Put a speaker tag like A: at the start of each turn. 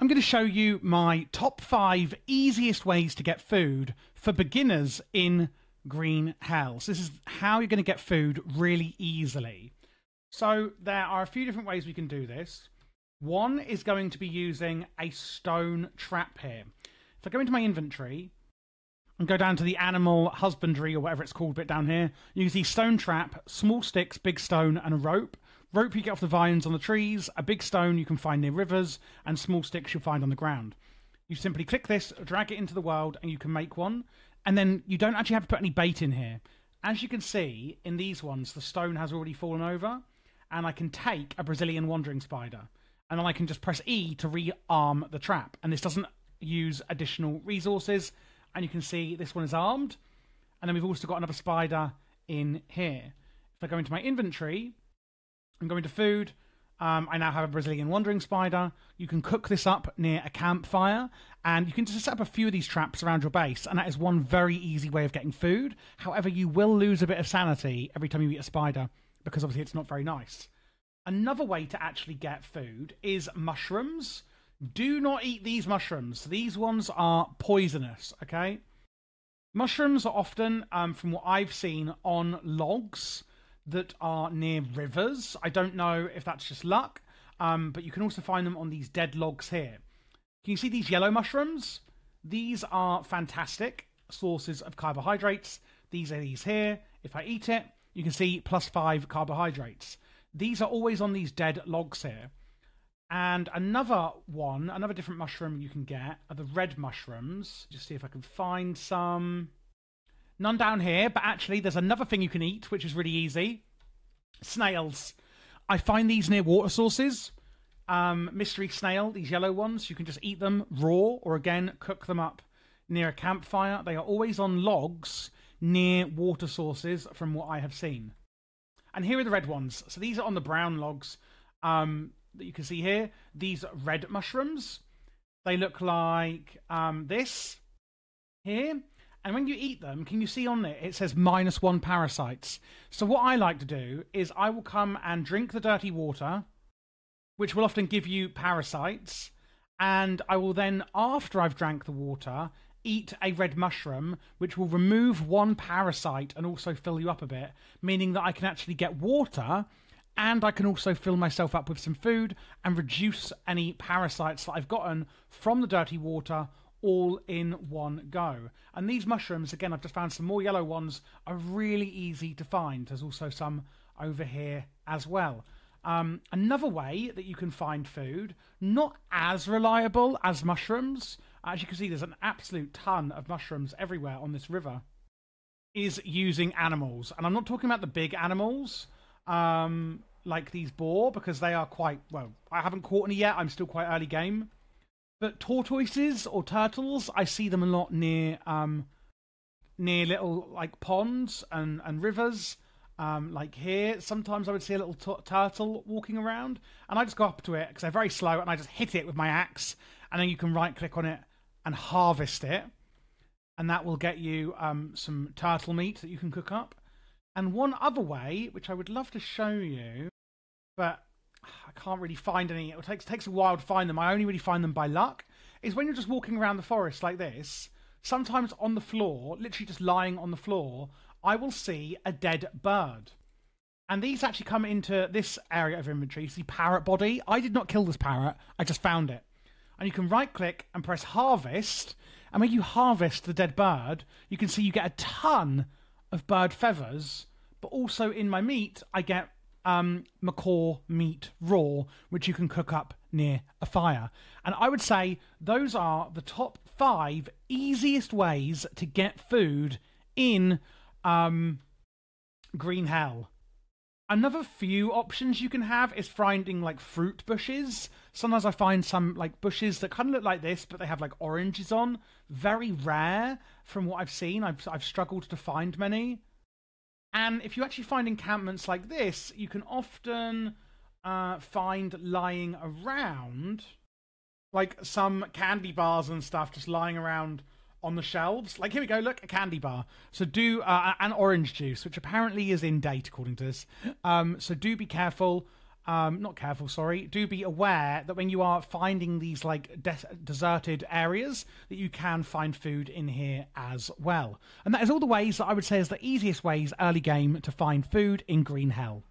A: I'm going to show you my top five easiest ways to get food for beginners in Green Hell. This is how you're going to get food really easily. So there are a few different ways we can do this. One is going to be using a stone trap here. If I go into my inventory and go down to the animal husbandry or whatever it's called bit down here, you can see stone trap, small sticks, big stone, and a rope. Rope you get off the vines on the trees, a big stone you can find near rivers, and small sticks you'll find on the ground. You simply click this, drag it into the world, and you can make one. And then you don't actually have to put any bait in here. As you can see, in these ones, the stone has already fallen over, and I can take a Brazilian wandering spider. And then I can just press E to rearm the trap. And this doesn't use additional resources. And you can see this one is armed. And then we've also got another spider in here. If I go into my inventory, I'm going to food. Um, I now have a Brazilian wandering spider. You can cook this up near a campfire, and you can just set up a few of these traps around your base, and that is one very easy way of getting food. However, you will lose a bit of sanity every time you eat a spider, because obviously it's not very nice. Another way to actually get food is mushrooms. Do not eat these mushrooms. These ones are poisonous, okay? Mushrooms are often, um, from what I've seen, on logs that are near rivers. I don't know if that's just luck, um, but you can also find them on these dead logs here. Can you see these yellow mushrooms? These are fantastic sources of carbohydrates. These are these here. If I eat it, you can see plus five carbohydrates. These are always on these dead logs here. And another one, another different mushroom you can get are the red mushrooms. Just see if I can find some. None down here, but actually, there's another thing you can eat, which is really easy snails. I find these near water sources. Um, mystery snail, these yellow ones, you can just eat them raw or again cook them up near a campfire. They are always on logs near water sources, from what I have seen. And here are the red ones. So these are on the brown logs um, that you can see here. These red mushrooms. They look like um, this here. And when you eat them, can you see on it, it says minus one parasites. So what I like to do is I will come and drink the dirty water, which will often give you parasites. And I will then, after I've drank the water, eat a red mushroom, which will remove one parasite and also fill you up a bit, meaning that I can actually get water and I can also fill myself up with some food and reduce any parasites that I've gotten from the dirty water all in one go. And these mushrooms, again, I've just found some more yellow ones, are really easy to find. There's also some over here as well. Um, another way that you can find food, not as reliable as mushrooms, as you can see, there's an absolute ton of mushrooms everywhere on this river, is using animals. And I'm not talking about the big animals, um, like these boar, because they are quite, well, I haven't caught any yet. I'm still quite early game. But tortoises or turtles, I see them a lot near um, near little like ponds and, and rivers. Um, like here, sometimes I would see a little t- turtle walking around, and I just go up to it because they're very slow, and I just hit it with my axe, and then you can right click on it and harvest it, and that will get you um, some turtle meat that you can cook up. And one other way, which I would love to show you, but I can't really find any. It takes takes a while to find them. I only really find them by luck. Is when you're just walking around the forest like this. Sometimes on the floor, literally just lying on the floor, I will see a dead bird. And these actually come into this area of inventory. You see parrot body. I did not kill this parrot. I just found it. And you can right click and press harvest. And when you harvest the dead bird, you can see you get a ton of bird feathers. But also in my meat, I get um, macaw meat raw, which you can cook up near a fire. And I would say those are the top five easiest ways to get food in um, Green Hell. Another few options you can have is finding like fruit bushes. Sometimes I find some like bushes that kind of look like this, but they have like oranges on. Very rare from what I've seen. I've I've struggled to find many. And if you actually find encampments like this, you can often uh, find lying around, like some candy bars and stuff just lying around on the shelves. Like here we go, look, a candy bar. So do uh, an orange juice, which apparently is in date according to this. Um, so do be careful. Um, not careful, sorry, do be aware that when you are finding these like des- deserted areas, that you can find food in here as well. And that is all the ways that I would say is the easiest ways early game to find food in Green Hell.